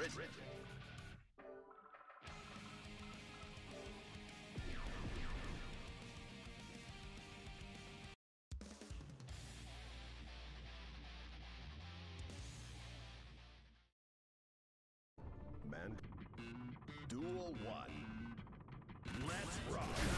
Man. Duel 1. Let's rock.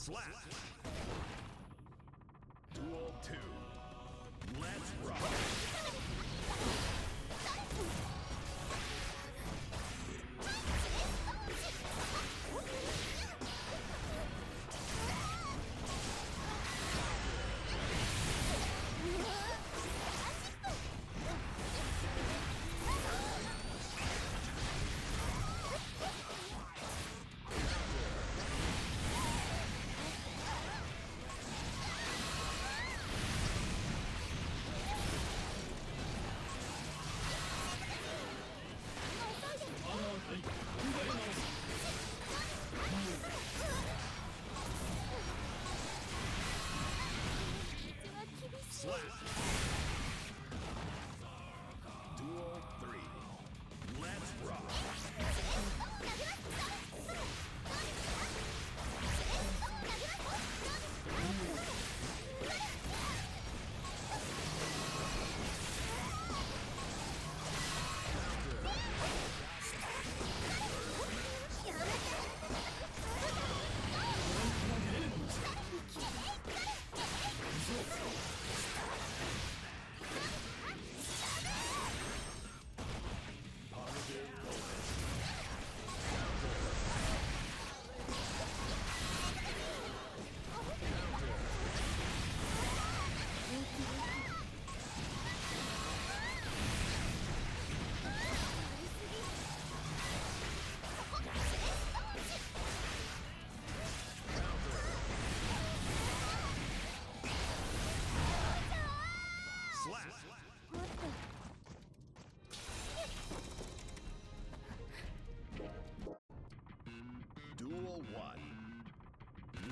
Slap. Duel 2.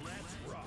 Let's rock.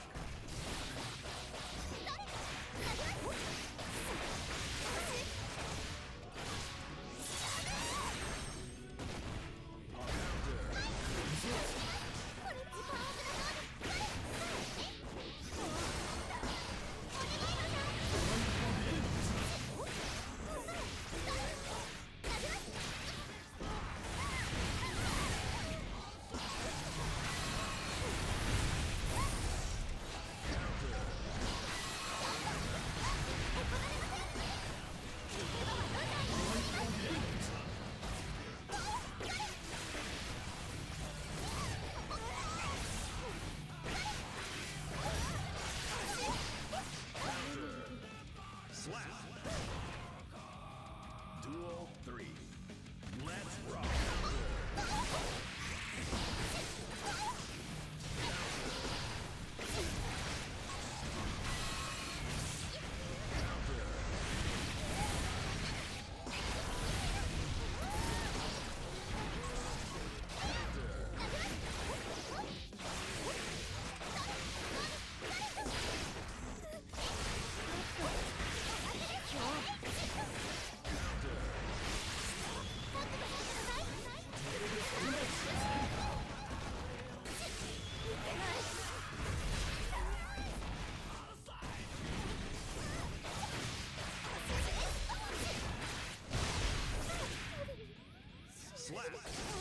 Slap.